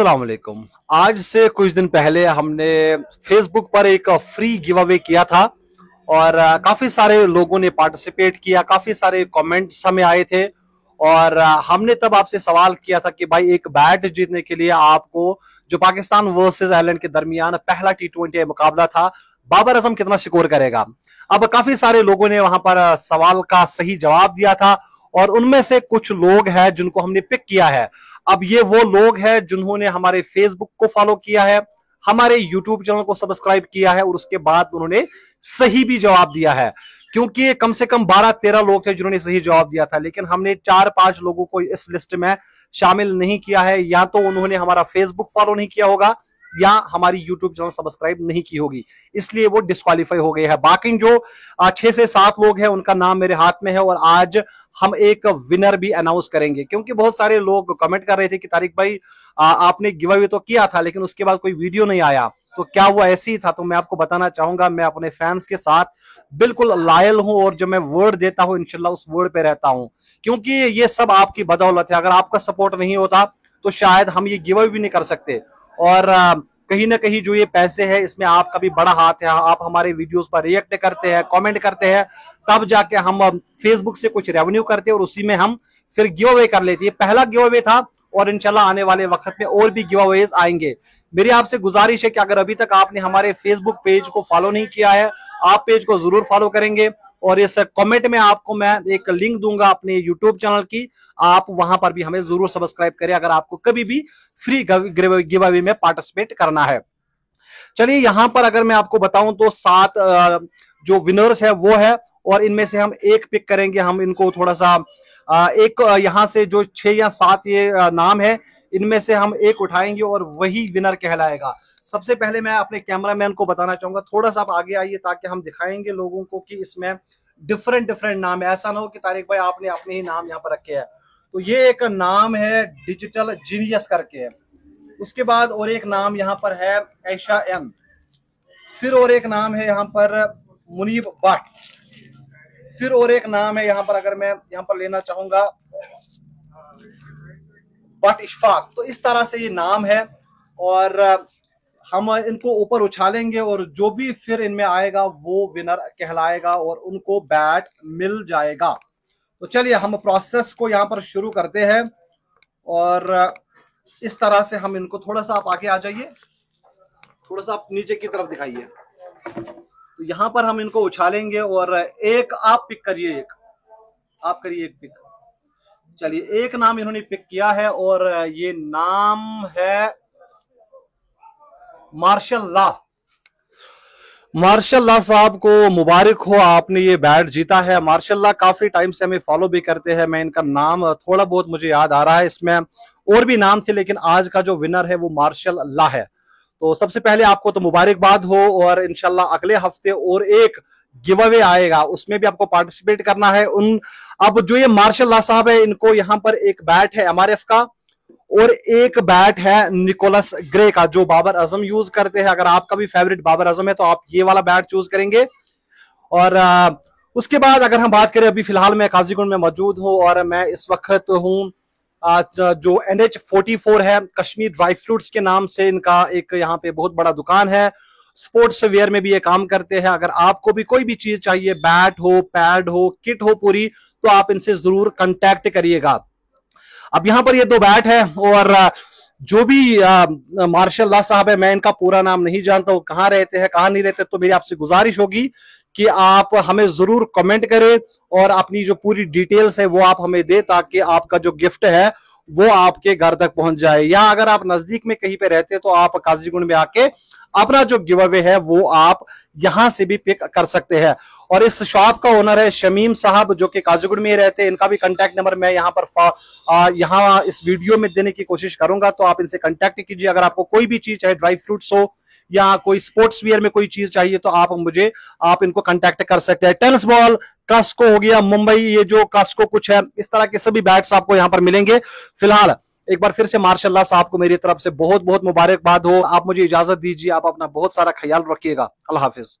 वालेकुम आज से कुछ दिन पहले हमने फेसबुक पर एक फ्री गिव अवे किया था और काफ़ी सारे लोगों ने पार्टिसिपेट किया, काफ़ी सारे कमेंट्स हमें आए थे और हमने तब आपसे सवाल किया था कि भाई एक बैट जीतने के लिए आपको, जो पाकिस्तान वर्सेस आयरलैंड के दरमियान पहला टी ट्वेंटी मुकाबला था, बाबर आज़म कितना स्कोर करेगा? अब काफ़ी सारे लोगों ने वहाँ पर सवाल का सही जवाब दिया था और उनमें से कुछ लोग हैं जिनको हमने पिक किया है। अब ये वो लोग हैं जिन्होंने हमारे फेसबुक को फॉलो किया है, हमारे यूट्यूब चैनल को सब्सक्राइब किया है और उसके बाद उन्होंने सही भी जवाब दिया है। क्योंकि कम से कम 12-13 लोग थे जिन्होंने सही जवाब दिया था, लेकिन हमने चार पाँच लोगों को इस लिस्ट में शामिल नहीं किया है। या तो उन्होंने हमारा फेसबुक फॉलो नहीं किया होगा या हमारी यूट्यूब चैनल सब्सक्राइब नहीं की होगी। इसलिए वो डिस्कालीफाई हो गए हैं। बाकी जो छह से सात लोग हैं उनका नाम मेरे हाथ में है और आज हम एक विनर भी अनाउंस करेंगे। क्योंकि बहुत सारे लोग कमेंट कर रहे थे कि तारिक भाई आ, आपने गिव अवे तो किया था लेकिन उसके बाद कोई वीडियो नहीं आया। तो क्या वो ऐसे ही था? तो मैं आपको बताना चाहूँगा मैं अपने फैंस के साथ बिल्कुल लायल हूँ और जब मैं वर्ड देता हूँ इनशाला उस वर्ड पे रहता हूँ। क्योंकि ये सब आपकी बदौलत है। अगर आपका सपोर्ट नहीं होता तो शायद हम ये गिव अवे भी नहीं कर सकते। और कहीं ना कहीं जो ये पैसे है, इसमें आपका भी बड़ा हाथ है। आप हमारे वीडियोस पर रिएक्ट करते हैं कमेंट करते हैं, तब जाके हम फेसबुक से कुछ रेवेन्यू करते हैं और उसी में हम फिर गिव अवे कर लेते हैं। पहला गिव अवे था और इंशाल्लाह आने वाले वक्त में और भी गिव अवेज आएँगे। मेरी आपसे गुजारिश है कि अगर अभी तक आपने हमारे फेसबुक पेज को फॉलो नहीं किया है, आप पेज को ज़रूर फॉलो करेंगे। और इस कमेंट में आपको मैं एक लिंक दूँगा अपने यूट्यूब चैनल की। आप वहाँ पर भी हमें ज़रूर सब्सक्राइब करें अगर आपको कभी भी फ्री गिव अवे में पार्टिसिपेट करना है। चलिए, यहाँ पर अगर मैं आपको बताऊँ तो सात जो विनर्स है वो है और इनमें से हम एक पिक करेंगे। हम इनको थोड़ा सा एक यहाँ से जो छह या सात ये नाम है, इनमें से हम एक उठाएँगे और वही विनर कहलाएगा। सबसे पहले मैं अपने कैमरामैन को बताना चाहूँगा, थोड़ा सा आप आगे आइए ताकि हम दिखाएँगे लोगों को कि इसमें डिफरेंट डिफरेंट नाम है। ऐसा ना हो कि तारिक भाई आपने अपने ही नाम यहाँ पर रखे हैं। तो ये एक नाम है डिजिटल जीनियस करके। उसके बाद और एक नाम यहाँ पर है ऐशा एम। फिर और एक नाम है यहाँ पर मुनीब भट्ट। फिर और एक नाम है यहाँ पर अगर मैं यहाँ पर लेना चाहूँगा बट इशफाक। तो इस तरह से ये नाम है और हम इनको ऊपर उछालेंगे और जो भी फिर इनमें आएगा, वो विनर कहलाएगा और उनको बैट मिल जाएगा। तो चलिए हम प्रोसेस को यहाँ पर शुरू करते हैं और इस तरह से हम इनको थोड़ा सा आप आगे आ जाइए। थोड़ा सा आप नीचे की तरफ़ दिखाइए। तो यहाँ पर हम इनको उछालेंगे और एक आप पिक करिए एक। आप करिए एक पिक चलिए, एक नाम इन्होंने पिक किया है और ये नाम है मार्शल लॉ। मार्शल लॉ साहब को मुबारक हो, आपने ये बैट जीता है। मार्शल लॉ काफ़ी टाइम से हमें फॉलो भी करते हैं। मैं इनका नाम, थोड़ा बहुत मुझे याद आ रहा है इसमें। और भी नाम थे, लेकिन आज का जो विनर है, वो मार्शल लॉ है। तो सबसे पहले आपको तो मुबारकबाद हो, और इनशाला अगले हफ़्ते और एक गिव अवे आएगा। उसमें भी आपको पार्टिसिपेट करना है। उन, अब जो ये मार्शल साहब है, इनको यहाँ पर एक बैट है एमआरएफ का। और एक बैट है निकोलस ग्रे का, जो बाबर आज़म यूज़ करते हैं। अगर आपका भी फेवरेट बाबर आज़म है तो आप ये वाला बैट चूज़ करेंगे। और उसके बाद अगर हम बात करें, अभी फ़िलहाल मैं काजीगुंड में मौजूद हूँ और मैं इस वक्त हूँ जो एन एच फोर्टी फोर है, कश्मीर ड्राई फ्रूट्स के नाम से इनका एक यहाँ पे बहुत बड़ा दुकान है। स्पोर्ट्स वेयर में भी ये काम करते हैं। अगर आपको भी कोई भी चीज़ चाहिए बैट हो पैड हो किट हो पूरी तो आप इनसे ज़रूर कंटेक्ट करिएगा। अब यहाँ पर ये दो बैट है और जो भी मार्शल ला साहब है, मैं इनका पूरा नाम नहीं जानता, वो कहाँ रहते हैं, कहाँ नहीं रहते तो मेरी आपसे गुजारिश होगी कि आप हमें ज़रूर कमेंट करें और अपनी जो पूरी डिटेल्स है, वो आप हमें दे ताकि आपका जो गिफ्ट है वो आपके घर तक पहुँच जाए। या अगर आप नज़दीक में कहीं पे रहते हैं तो आप काजीगुंड में आके अपना जो गिव अवे है, वो आप यहाँ से भी पिक कर सकते हैं। और इस शॉप का ओनर है शमीम साहब, जो कि काजीगुंड में रहते हैं। इनका भी कांटेक्ट नंबर मैं यहाँ पर यहाँ इस वीडियो में देने की कोशिश करूँगा तो आप इनसे कॉन्टेक्ट कीजिए। अगर आपको कोई भी चीज़, चाहे ड्राई फ्रूट्स हो या कोई स्पोर्ट्स वियर में कोई चीज़ चाहिए तो आप मुझे, आप इनको कॉन्टेक्ट कर सकते हैं। टेनिस बॉल कास्को हो गया, मुंबई, ये जो कास्को कुछ है, इस तरह के सभी बैट्स आपको यहाँ पर मिलेंगे। फ़िलहाल, एक बार फिर से मार्शाला साहब को मेरी तरफ़ से बहुत बहुत मुबारकबाद हो। आप मुझे इजाज़त दीजिए, आप अपना बहुत सारा ख्याल रखिएगा। अल्लाह हाफिज।